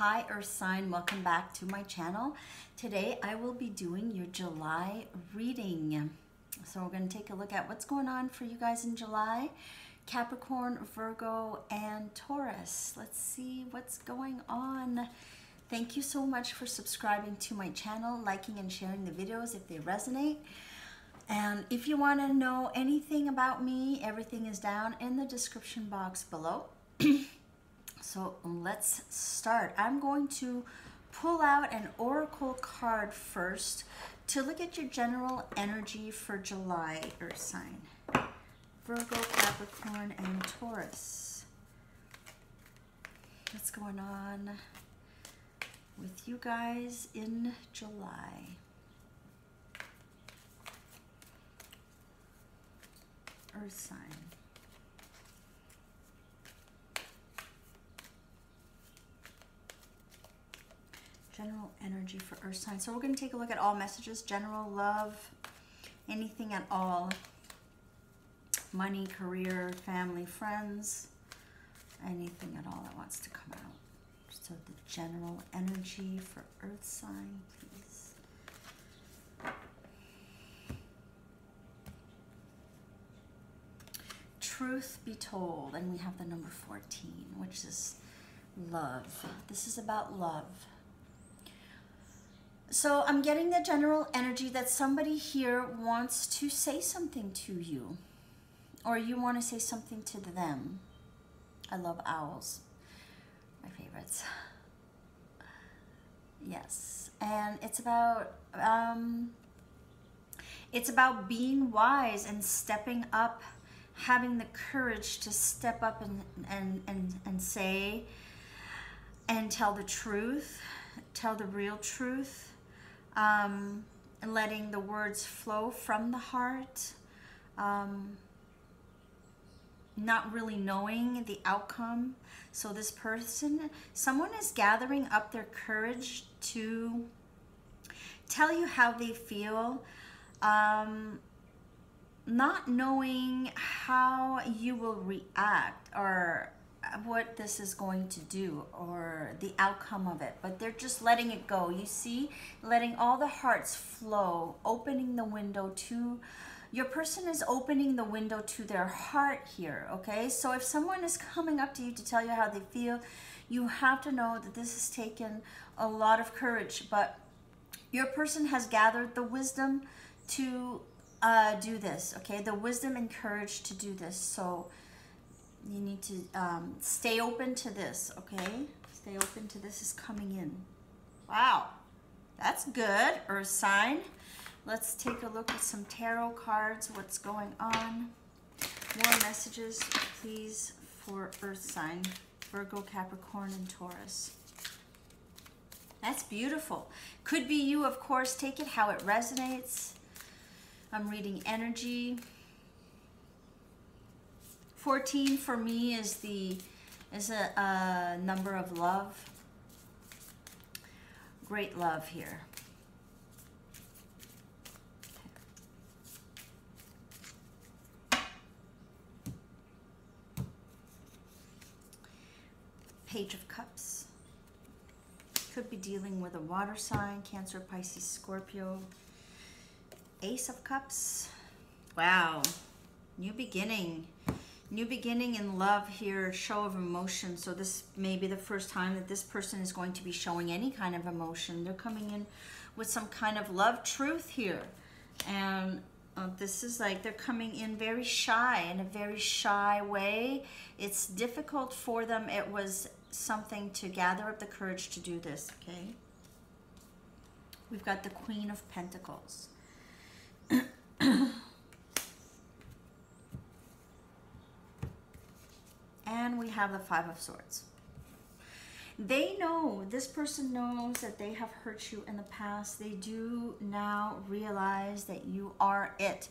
Hi Earth sign, welcome back to my channel. Today I will be doing your July reading. So we're going to take a look at what's going on for you guys in July. Capricorn, Virgo, and Taurus. Let's see what's going on. Thank you so much for subscribing to my channel, liking and sharing the videos if they resonate. And if you want to know anything about me, everything is down in the description box below. so um, let's start. I'm going to pull out an oracle card first to look at your general energy for July, Earth sign. Virgo, Capricorn, and Taurus. What's going on with you guys in July? earth sign. General energy for earth sign. So we're going to take a look at all messages, general love, anything at all. Money, career, family, friends, anything at all that wants to come out. So the general energy for earth sign, please. truth be told, and we have the number 14, which is love. This is about love. So I'm getting the general energy that somebody here wants to say something to you, or you want to say something to them. I love owls, my favorites. Yes, and it's about um, it's about being wise and stepping up having the courage to step up and, and, and, and say and tell the truth, tell the real truth, um, and letting the words flow from the heart, um, not really knowing the outcome. So this person, someone is gathering up their courage to tell you how they feel. Um, not knowing how you will react or what this is going to do or the outcome of it but they're just letting it go you see letting all the hearts flow opening the window to your person is opening the window to their heart here okay so if someone is coming up to you to tell you how they feel you have to know that this has taken a lot of courage but your person has gathered the wisdom to uh, do this, okay? The wisdom and courage to do this. So you need to um, stay open to this, okay? Stay open to this is coming in. Wow, that's good, Earth sign. Let's take a look at some tarot cards, what's going on. More messages, please, for Earth sign, Virgo, Capricorn, and Taurus. That's beautiful. Could be you, of course. Take it how it resonates. I'm reading energy. 14 for me is the is a, a number of love. Great love here. Page of Cups. Could be dealing with a water sign, Cancer, Pisces, Scorpio. Ace of Cups. Wow. New beginning. New beginning in love here, show of emotion. So this may be the first time that this person is going to be showing any kind of emotion. They're coming in with some kind of love truth here. And uh, this is like they're coming in very shy, in a very shy way. It's difficult for them. It was something to gather up the courage to do this, okay? We've got the Queen of Pentacles. and we have the Five of Swords. They know, this person knows that they have hurt you in the past. They do now realize that you are it.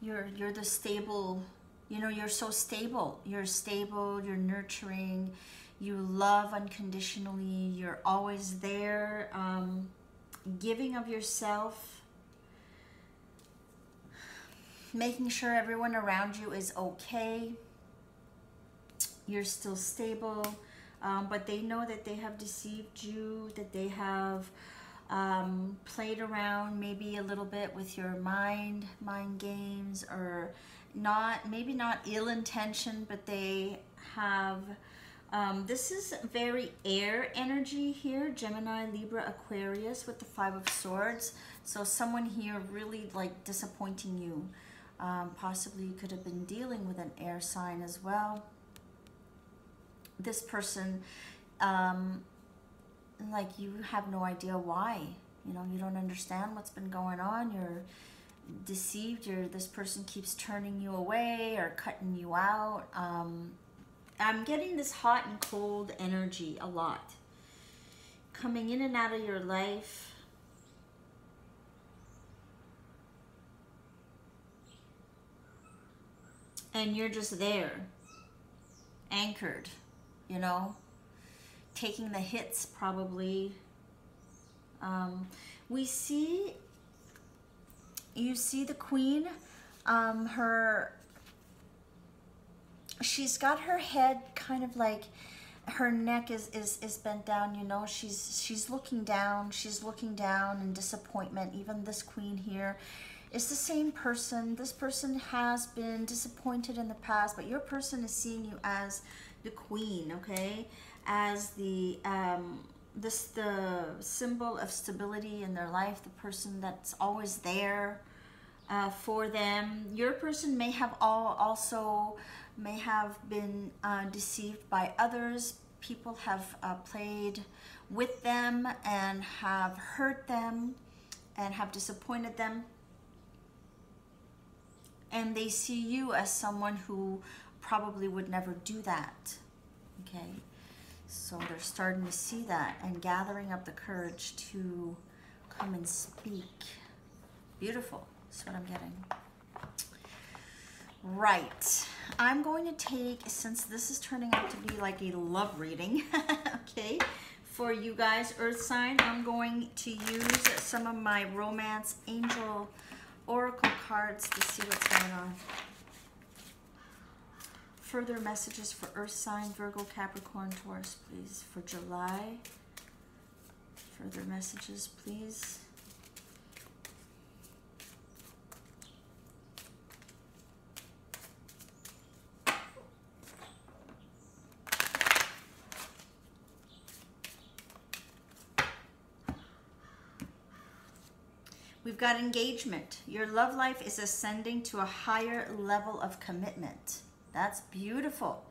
You're, you're the stable, you know, you're so stable. You're stable, you're nurturing, you love unconditionally, you're always there, um, giving of yourself, making sure everyone around you is okay. You're still stable. Um, but they know that they have deceived you, that they have um, played around maybe a little bit with your mind, mind games, or not, maybe not ill intention, but they have, um, this is very air energy here, Gemini, Libra, Aquarius with the Five of Swords. So someone here really like disappointing you. Um, possibly you could have been dealing with an air sign as well. This person, um, like you have no idea why. You know, you don't understand what's been going on. You're deceived. You're this person keeps turning you away or cutting you out. Um, I'm getting this hot and cold energy a lot. Coming in and out of your life. And you're just there, anchored, you know, taking the hits probably. Um, we see, you see the queen, um, her she's got her head kind of like her neck is, is is bent down you know she's she's looking down she's looking down in disappointment even this queen here is the same person this person has been disappointed in the past but your person is seeing you as the queen okay as the um this the symbol of stability in their life the person that's always there uh, for them your person may have all also may have been uh, deceived by others. People have uh, played with them and have hurt them and have disappointed them. And they see you as someone who probably would never do that. Okay? So they're starting to see that and gathering up the courage to come and speak. Beautiful. That's what I'm getting. Right. I'm going to take, since this is turning out to be like a love reading, okay, for you guys, Earth sign, I'm going to use some of my Romance Angel Oracle cards to see what's going on. Further messages for Earth sign, Virgo, Capricorn, Taurus, please, for July. Further messages, please. We've got engagement. Your love life is ascending to a higher level of commitment. That's beautiful.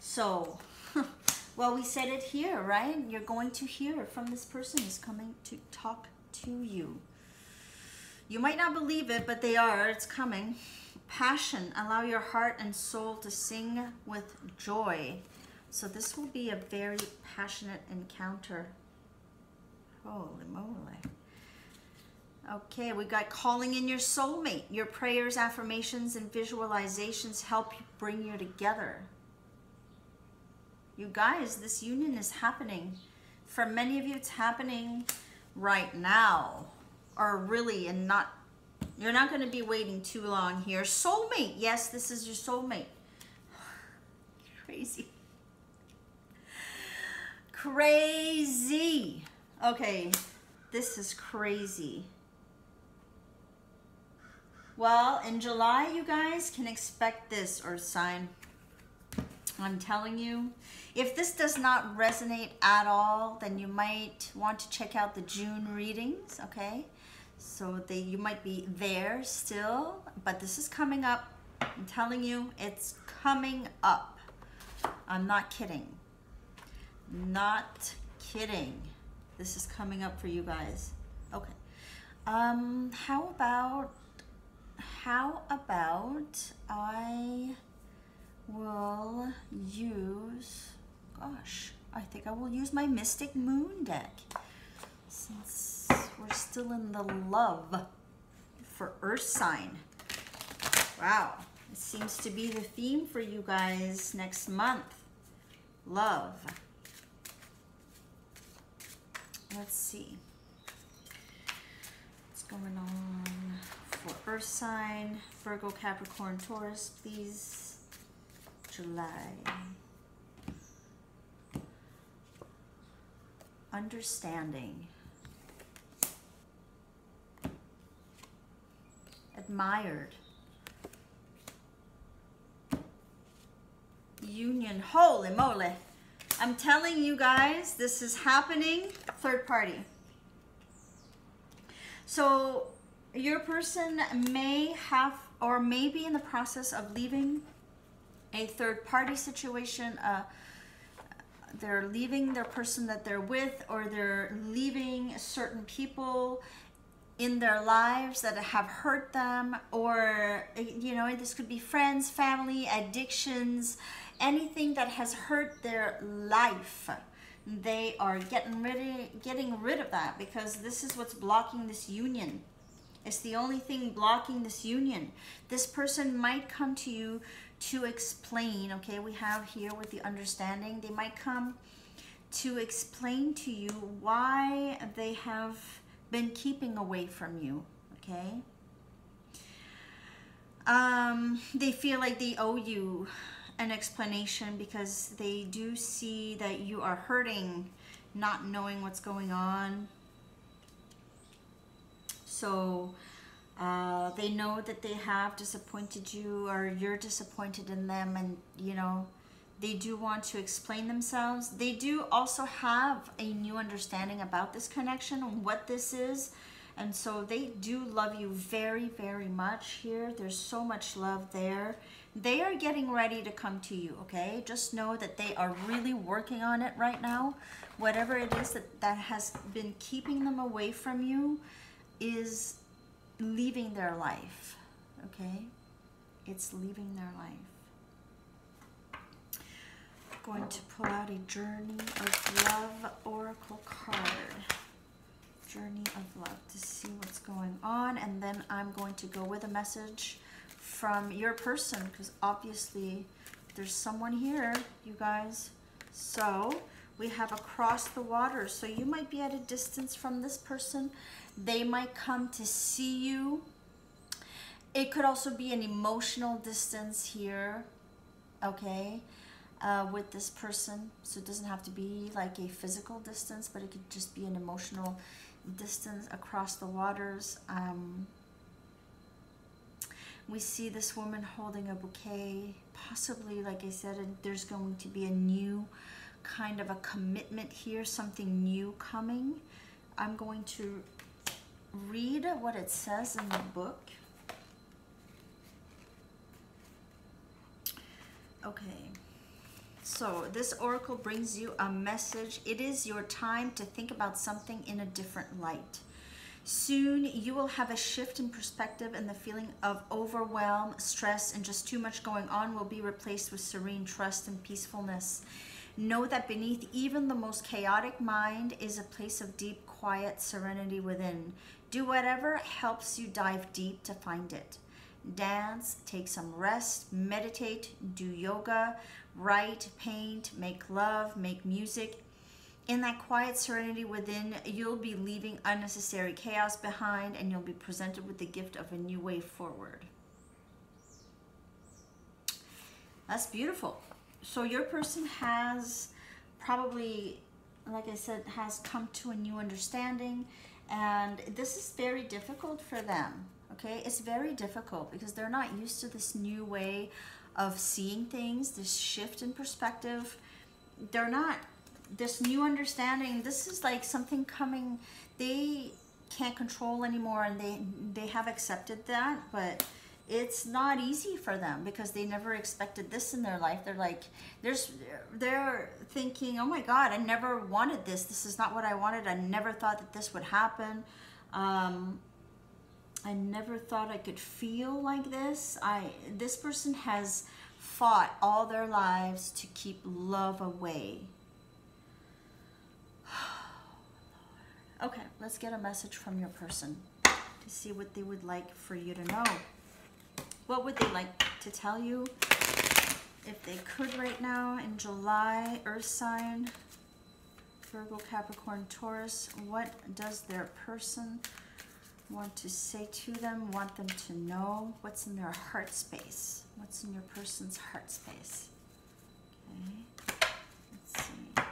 So, well, we said it here, right? You're going to hear from this person is coming to talk to you. You might not believe it, but they are. It's coming. Passion. Allow your heart and soul to sing with joy. So this will be a very passionate encounter. Holy moly. Okay, we've got calling in your soulmate. Your prayers, affirmations, and visualizations help bring you together. You guys, this union is happening. For many of you, it's happening right now. Or really, and not, you're not going to be waiting too long here. Soulmate. Yes, this is your soulmate. Crazy. Crazy. Okay, this is crazy. Well, in July, you guys can expect this, Earth sign. I'm telling you. If this does not resonate at all, then you might want to check out the June readings, okay? So they, you might be there still, but this is coming up. I'm telling you, it's coming up. I'm not kidding. Not kidding. This is coming up for you guys. Okay. Um, how about how about I will use, gosh, I think I will use my Mystic Moon deck since we're still in the love for Earth sign. Wow, it seems to be the theme for you guys next month. Love. Let's see. What's going on? For Earth sign, Virgo, Capricorn, Taurus, please. July. understanding, admired, union, holy moly. I'm telling you guys, this is happening, third party. So your person may have or may be in the process of leaving a third party situation, uh, they're leaving their person that they're with or they're leaving certain people in their lives that have hurt them or you know this could be friends family addictions anything that has hurt their life. They are getting rid getting rid of that because this is what's blocking this union it's the only thing blocking this union this person might come to you to explain, okay, we have here with the understanding, they might come to explain to you why they have been keeping away from you, okay? Um, they feel like they owe you an explanation because they do see that you are hurting, not knowing what's going on. So, uh, they know that they have disappointed you or you're disappointed in them and you know they do want to explain themselves. They do also have a new understanding about this connection and what this is. And so they do love you very very much here. There's so much love there. They are getting ready to come to you okay? Just know that they are really working on it right now. Whatever it is that that has been keeping them away from you is leaving their life. Okay? It's leaving their life. going to pull out a Journey of Love Oracle card. Journey of Love to see what's going on. And then I'm going to go with a message from your person because obviously there's someone here, you guys. So we have across the water. So you might be at a distance from this person they might come to see you. It could also be an emotional distance here, okay, uh, with this person. So it doesn't have to be like a physical distance, but it could just be an emotional distance across the waters. Um, we see this woman holding a bouquet, possibly, like I said, there's going to be a new kind of a commitment here, something new coming. I'm going to read what it says in the book. Okay, so this oracle brings you a message. It is your time to think about something in a different light. Soon you will have a shift in perspective and the feeling of overwhelm, stress, and just too much going on will be replaced with serene trust and peacefulness. Know that beneath even the most chaotic mind is a place of deep, quiet serenity within. Do whatever helps you dive deep to find it. Dance, take some rest, meditate, do yoga, write, paint, make love, make music. In that quiet serenity within, you'll be leaving unnecessary chaos behind and you'll be presented with the gift of a new way forward. That's beautiful. So your person has probably, like I said, has come to a new understanding and this is very difficult for them okay? It's very difficult because they're not used to this new way of seeing things this shift in perspective. They're not this new understanding this is like something coming they can't control anymore and they they have accepted that but it's not easy for them because they never expected this in their life. They're like, there's, they're thinking, oh my God, I never wanted this. This is not what I wanted. I never thought that this would happen. Um, I never thought I could feel like this. I, this person has fought all their lives to keep love away. okay, let's get a message from your person to see what they would like for you to know. What would they like to tell you if they could right now in July, Earth sign, Virgo, Capricorn, Taurus? What does their person want to say to them, want them to know? What's in their heart space? What's in your person's heart space? Okay, let's see.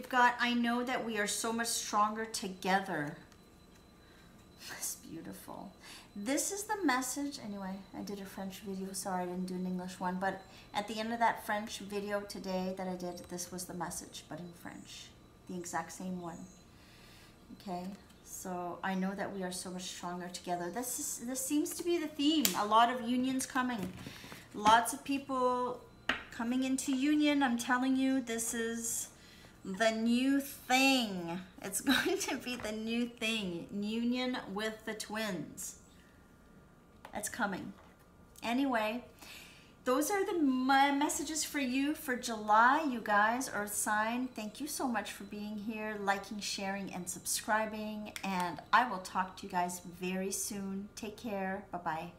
We've got, I know that we are so much stronger together. That's beautiful. This is the message. Anyway, I did a French video. Sorry, I didn't do an English one. But at the end of that French video today that I did, this was the message, but in French. The exact same one. Okay, so I know that we are so much stronger together. This is this seems to be the theme. A lot of unions coming. Lots of people coming into union. I'm telling you, this is the new thing. It's going to be the new thing. Union with the twins. It's coming. Anyway, those are the my messages for you for July, you guys, Earth sign. Thank you so much for being here, liking, sharing, and subscribing. And I will talk to you guys very soon. Take care. Bye-bye.